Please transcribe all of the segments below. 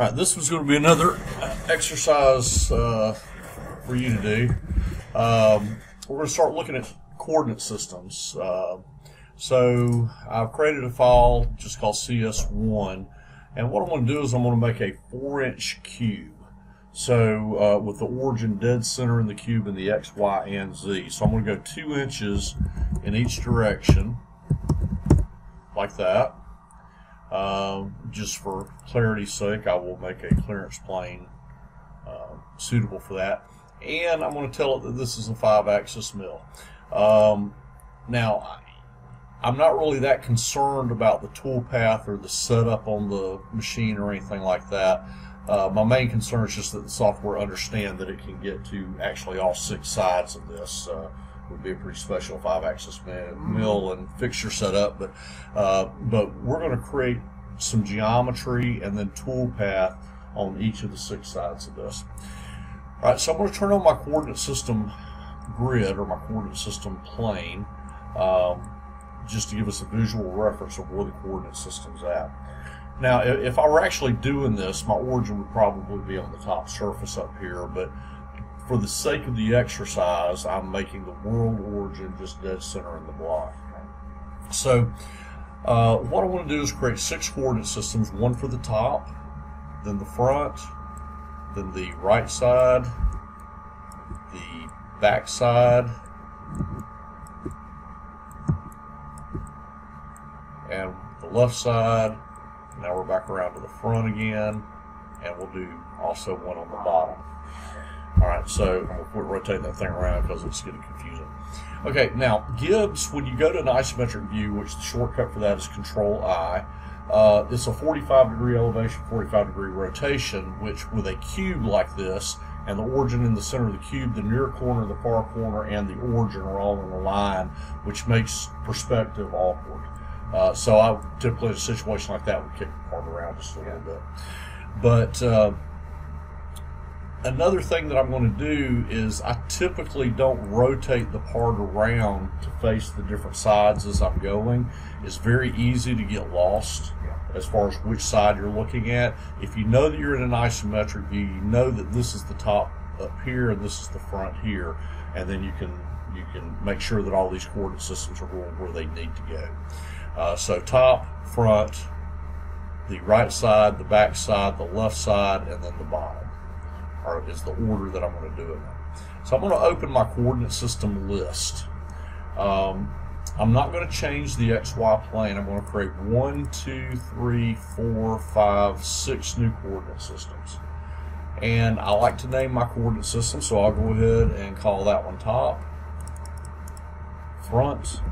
All right, this was going to be another uh, exercise uh, for you to do. Um, we're going to start looking at coordinate systems. Uh, so I've created a file just called CS1, and what I'm going to do is I'm going to make a four-inch cube. So uh, with the origin dead center in the cube in the X, Y, and Z. So I'm going to go two inches in each direction, like that. Um, just for clarity's sake, I will make a clearance plane uh, suitable for that. And I'm going to tell it that this is a five-axis mill. Um, now, I'm not really that concerned about the tool path or the setup on the machine or anything like that. Uh, my main concern is just that the software understand that it can get to actually all six sides of this. Uh, would be a pretty special five-axis mill and fixture setup, but uh, but we're going to create some geometry and then tool path on each of the six sides of this. All right, so I'm going to turn on my coordinate system grid or my coordinate system plane um, just to give us a visual reference of where the coordinate system's at. Now, if I were actually doing this, my origin would probably be on the top surface up here, but for the sake of the exercise, I'm making the world origin just dead center in the block. So uh, what I want to do is create six coordinate systems, one for the top, then the front, then the right side, the back side, and the left side. Now we're back around to the front again, and we'll do also one on the bottom. All right, so I'm going to rotating that thing around because it's getting confusing. Okay, now Gibbs, when you go to an isometric view, which the shortcut for that is Control I, uh, it's a 45 degree elevation, 45 degree rotation, which with a cube like this, and the origin in the center of the cube, the near corner, the far corner, and the origin are all in a line, which makes perspective awkward. Uh, so I typically in a situation like that would kick the part around just a little bit. But uh, another thing that I'm going to do is I typically don't rotate the part around to face the different sides as I'm going. It's very easy to get lost as far as which side you're looking at. If you know that you're in an isometric view, you know that this is the top up here and this is the front here, and then you can you can make sure that all these coordinate systems are going where they need to go. Uh, so top, front, the right side, the back side, the left side, and then the bottom or is the order that I'm going to do it in. So I'm going to open my coordinate system list. Um, I'm not going to change the XY plane. I'm going to create one, two, three, four, five, six new coordinate systems. And I like to name my coordinate system, so I'll go ahead and call that one top, front,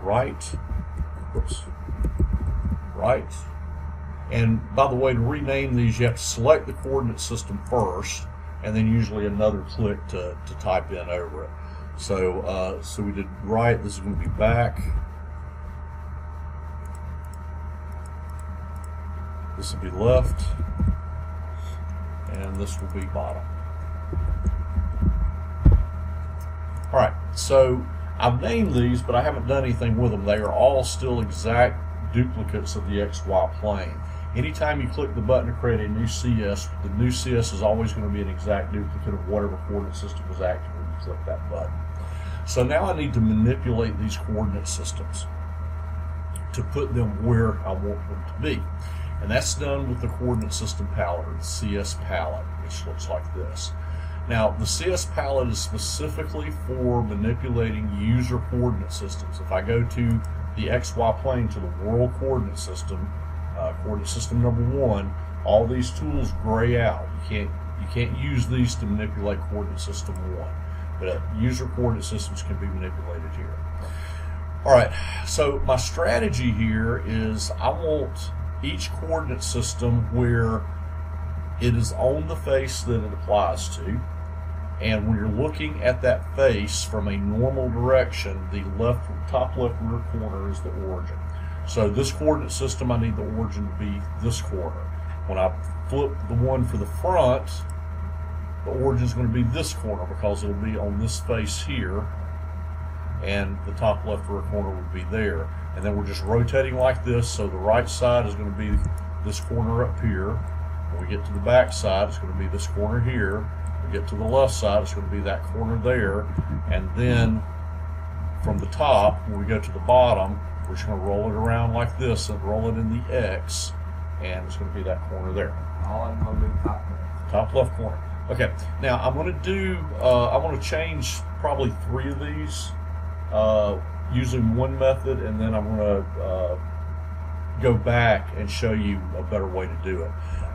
right, oops, right, and by the way, to rename these, you have to select the coordinate system first, and then usually another click to, to type in over it. So, uh, so we did right, this is going to be back. This will be left, and this will be bottom. All right, so I've named these, but I haven't done anything with them. They are all still exact duplicates of the XY plane. Anytime you click the button to create a new CS, the new CS is always going to be an exact duplicate of whatever coordinate system was active when you click that button. So now I need to manipulate these coordinate systems to put them where I want them to be. And that's done with the coordinate system palette, or the CS palette, which looks like this. Now, the CS palette is specifically for manipulating user coordinate systems. If I go to the XY plane to the world coordinate system, uh, coordinate system number one, all these tools gray out. You can't you can't use these to manipulate coordinate system one, but uh, user coordinate systems can be manipulated here. All right, so my strategy here is I want each coordinate system where it is on the face that it applies to, and when you're looking at that face from a normal direction, the left top left rear corner is the origin. So this coordinate system, I need the origin to be this corner. When I flip the one for the front, the origin is going to be this corner because it'll be on this face here. and the top left rear corner would be there. And then we're just rotating like this, so the right side is going to be this corner up here. When we get to the back side, it's going to be this corner here. We get to the left side, it's going to be that corner there. And then from the top, when we go to the bottom, we're just going to roll it around like this and roll it in the X, and it's going to be that corner there. All in big top left. Top left corner. Okay, now I'm going to do, uh, I want to change probably three of these uh, using one method, and then I'm going to uh, go back and show you a better way to do it.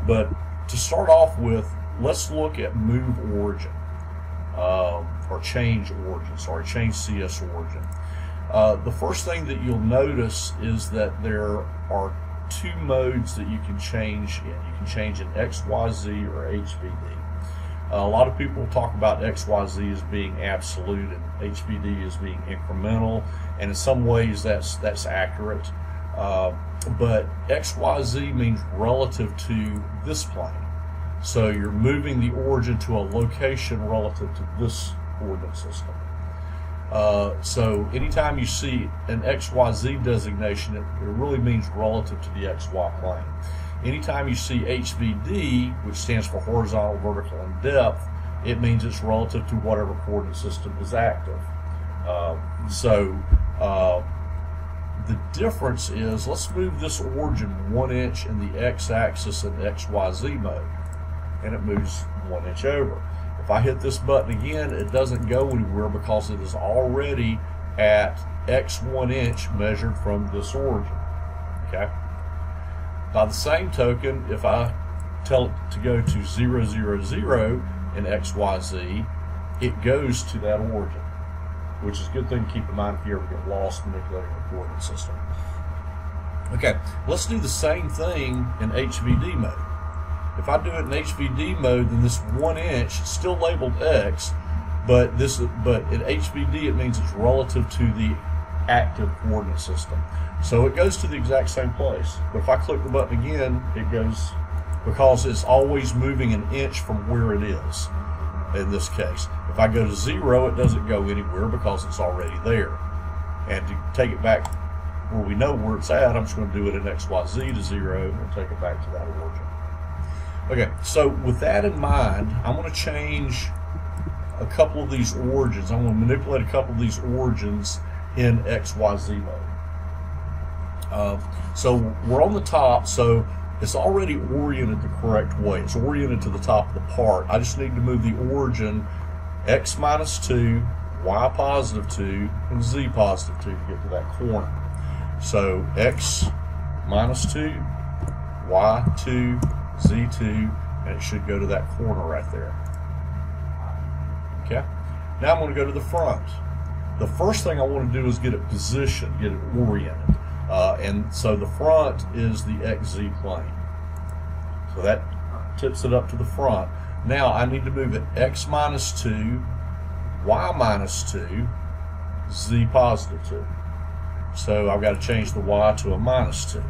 But to start off with, let's look at move origin, um, or change origin, sorry, change CS origin. Uh, the first thing that you'll notice is that there are two modes that you can change in. You can change in XYZ or HVD. Uh, a lot of people talk about XYZ as being absolute and HVD as being incremental, and in some ways that's that's accurate. Uh, but XYZ means relative to this plane. So you're moving the origin to a location relative to this coordinate system. Uh, so anytime you see an XYZ designation, it, it really means relative to the XY plane. Anytime you see HVD, which stands for horizontal, vertical, and depth, it means it's relative to whatever coordinate system is active. Uh, so uh, the difference is, let's move this origin one inch in the x-axis in XYZ mode, and it moves one inch over. If I hit this button again, it doesn't go anywhere because it is already at x one inch measured from this origin. Okay. By the same token, if I tell it to go to 000 in XYZ, it goes to that origin, which is a good thing to keep in mind if you ever get lost manipulating a coordinate system. Okay, let's do the same thing in HVD mode. If I do it in HVD mode, then this one inch is still labeled X, but this but in HVD it means it's relative to the active coordinate system. So it goes to the exact same place. But if I click the button again, it goes because it's always moving an inch from where it is in this case. If I go to zero, it doesn't go anywhere because it's already there. And to take it back where we know where it's at, I'm just going to do it in XYZ to zero and take it back to that origin. Okay, so with that in mind, I'm going to change a couple of these origins. I'm going to manipulate a couple of these origins in XYZ mode. Uh, so we're on the top, so it's already oriented the correct way. It's oriented to the top of the part. I just need to move the origin x minus 2, y positive 2, and z positive 2 to get to that corner. So x minus 2, y2, z2, and it should go to that corner right there. Okay? Now I'm going to go to the front. The first thing I want to do is get it positioned, get it oriented. Uh, and so the front is the XZ plane. So that tips it up to the front. Now I need to move it X minus 2, Y minus 2, Z positive 2. So I've got to change the Y to a minus 2.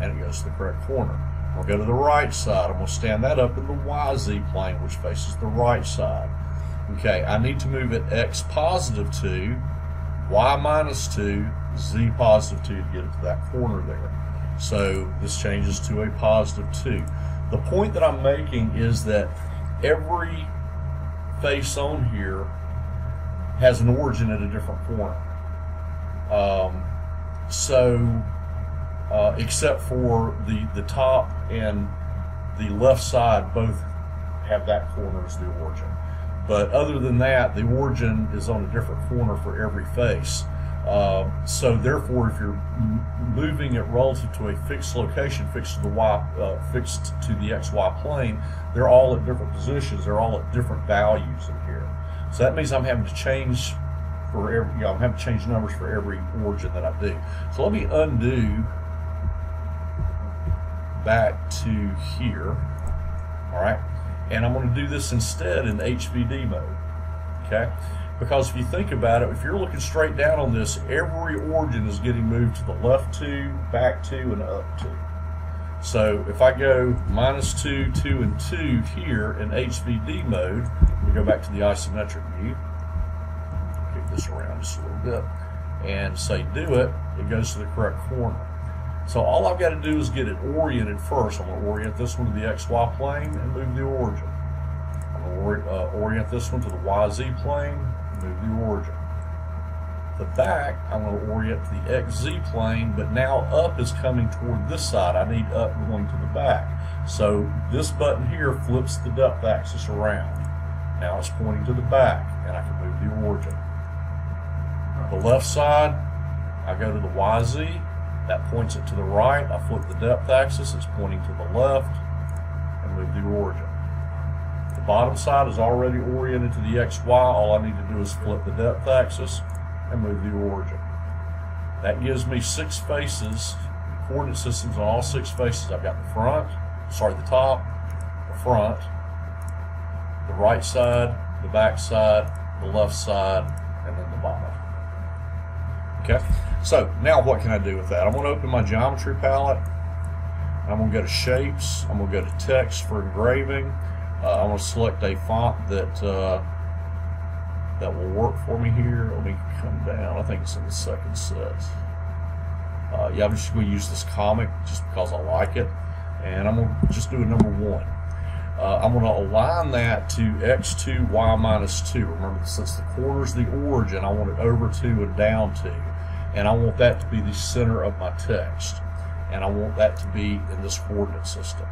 And it goes to the correct corner. I'll go to the right side. I'm going to stand that up in the YZ plane, which faces the right side. Okay, I need to move it X positive 2, y minus 2, z positive 2 to get it to that corner there. So this changes to a positive 2. The point that I'm making is that every face on here has an origin at a different corner. Um, so, uh, except for the, the top and the left side both have that corner as the origin. But other than that, the origin is on a different corner for every face. Uh, so therefore, if you're moving it relative to a fixed location, fixed to the y, uh, fixed to the xy plane, they're all at different positions. They're all at different values in here. So that means I'm having to change for every. You know, I'm having to change numbers for every origin that I do. So let me undo back to here. All right and I'm going to do this instead in HVD mode. Okay? Because if you think about it, if you're looking straight down on this, every origin is getting moved to the left two, back two, and up two. So if I go minus two, two, and two here in HVD mode, we go back to the isometric view. move this around just a little bit, and say do it, it goes to the correct corner. So all I've got to do is get it oriented first. I'm going to orient this one to the XY plane and move the origin. I'm going to uh, orient this one to the YZ plane and move the origin. The back, I'm going to orient to the XZ plane, but now up is coming toward this side. I need up going to the back. So this button here flips the depth axis around. Now it's pointing to the back, and I can move the origin. The left side, I go to the YZ, that points it to the right. I flip the depth axis, it's pointing to the left, and move the origin. The bottom side is already oriented to the XY. All I need to do is flip the depth axis and move the origin. That gives me six faces, coordinate systems on all six faces. I've got the front, sorry, the top, the front, the right side, the back side, the left side, and then the bottom. Okay, so now what can I do with that? I'm to open my geometry palette. I'm going to go to shapes. I'm going to go to text for engraving. Uh, I'm to select a font that uh, that will work for me here. Let me come down. I think it's in the second set. Uh, yeah, I'm just going to use this comic just because I like it. And I'm going to just do a number one. Uh, I'm going to align that to x2, y minus 2. Remember, since the corner's the origin, I want it over 2 and down 2. And I want that to be the center of my text. And I want that to be in this coordinate system.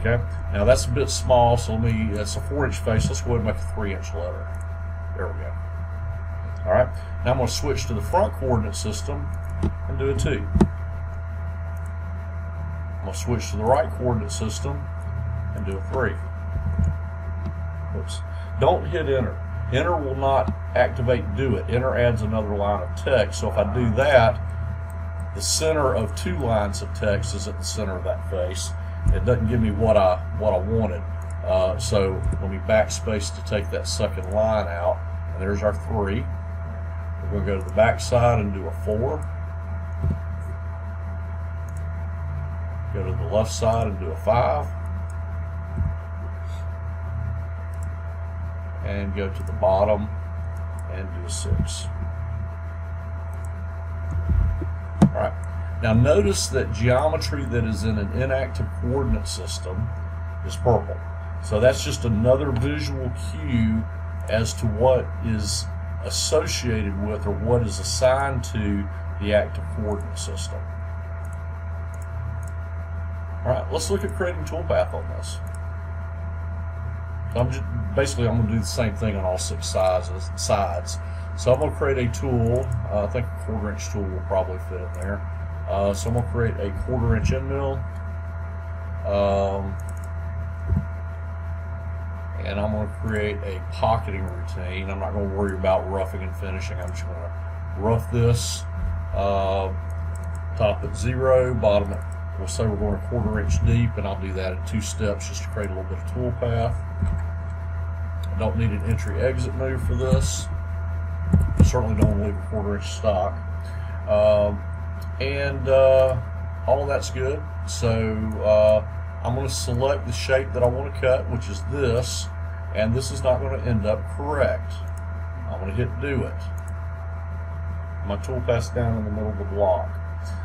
Okay, now that's a bit small, so let me, that's a 4 inch face. Let's go ahead and make a 3 inch letter. There we go. All right, now I'm going to switch to the front coordinate system and do a 2. I'm going to switch to the right coordinate system and do a 3. Oops. Don't hit enter. Enter will not activate do it. Enter adds another line of text. So if I do that, the center of two lines of text is at the center of that face. It doesn't give me what I what I wanted. Uh, so let me backspace to take that second line out. And there's our three. We're going to go to the back side and do a four. Go to the left side and do a five. And go to the bottom and do a six. All right. Now notice that geometry that is in an inactive coordinate system is purple. So that's just another visual cue as to what is associated with or what is assigned to the active coordinate system. All right, let's look at creating toolpath on this. I'm just, basically I'm going to do the same thing on all six sizes, sides. So I'm going to create a tool. Uh, I think a quarter inch tool will probably fit in there. Uh, so I'm going to create a quarter inch end mill. Um, and I'm going to create a pocketing routine. I'm not going to worry about roughing and finishing. I'm just going to rough this. Uh, top at zero, bottom at, we'll say we're going a quarter inch deep, and I'll do that in two steps just to create a little bit of tool path. I don't need an entry exit move for this. Certainly don't leave a quarter inch stock. Um, and uh, all that's good. So uh, I'm going to select the shape that I want to cut, which is this, and this is not going to end up correct. I'm going to hit do it. My toolpath's down in the middle of the block.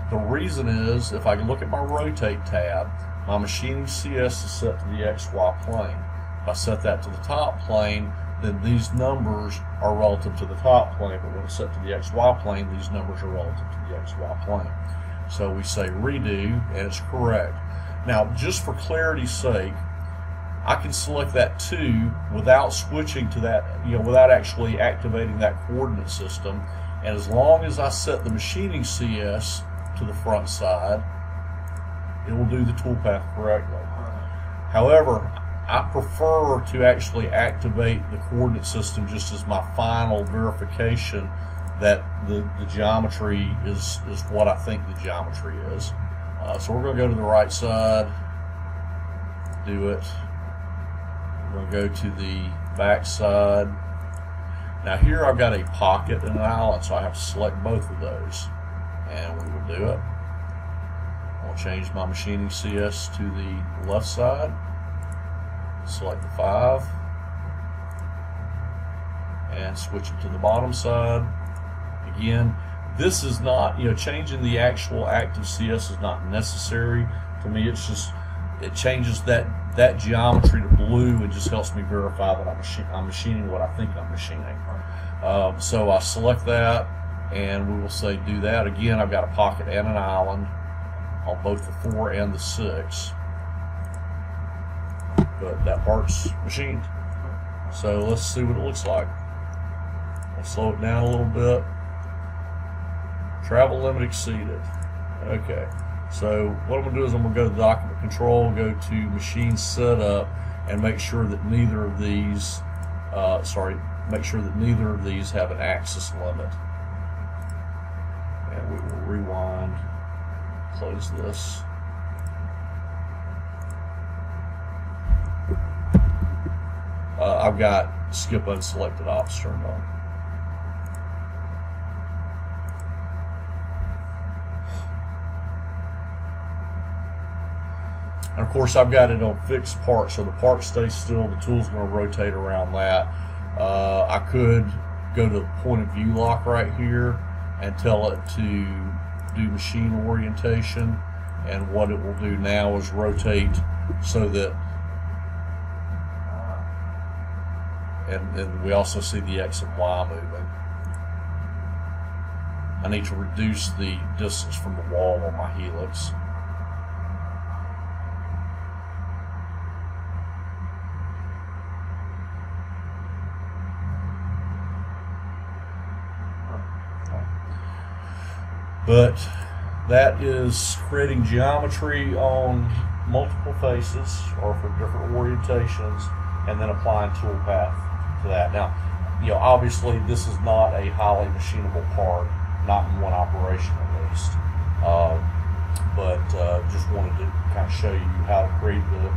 The reason is, if I look at my rotate tab, my machining CS is set to the XY plane. If I set that to the top plane, then these numbers are relative to the top plane, but when it's set to the XY plane, these numbers are relative to the XY plane. So we say redo, and it's correct. Now, just for clarity's sake, I can select that 2 without switching to that, you know, without actually activating that coordinate system. And as long as I set the machining CS to the front side, it will do the toolpath correctly. However, I prefer to actually activate the coordinate system just as my final verification that the, the geometry is, is what I think the geometry is. Uh, so we're going to go to the right side, do it. We're going to go to the back side. Now here I've got a pocket and an island, so I have to select both of those. And we will do it. I'll change my machining CS to the left side. Select the 5. and switch it to the bottom side. Again, this is not, you know, changing the actual active CS is not necessary. To me, it's just, it changes that, that geometry to blue and just helps me verify that I'm, machi- I'm machining what I think I'm machining. Um, so I select that and we will say do that. Again, I've got a pocket and an island on both the four and the six. But that part's machined. So let's see what it looks like. I'll slow it down a little bit. Travel limit exceeded. Okay. So what I'm gonna do is I'm gonna go to document control, go to machine setup, and make sure that neither of these, uh, sorry, make sure that neither of these have an axis limit. And we will rewind, close this. Uh, I've got skip unselected ops turned on. And of course, I've got it on fixed park, so the park stays still. The tool's going to rotate around that. Uh, I could go to the point of view lock right here and tell it to do machine orientation. And what it will do now is rotate so that, uh, and, and we also see the X and Y moving. I need to reduce the distance from the wall on my helix. But that is creating geometry on multiple faces or for different orientations and then applying toolpath to that. Now, you know, obviously this is not a highly machinable part, not in one operation at least. Uh, but uh, just wanted to kind of show you how to create the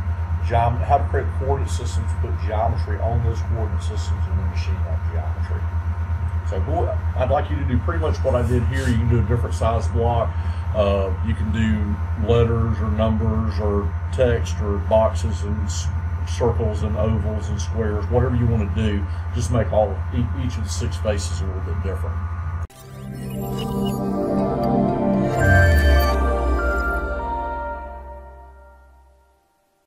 how to create coordinate systems, put geometry on those coordinate systems, and then machine that geometry. So I'd like you to do pretty much what I did here. You can do a different size block. Uh, you can do letters or numbers or text or boxes and circles and ovals and squares, whatever you want to do. Just make all each of the six faces a little bit different.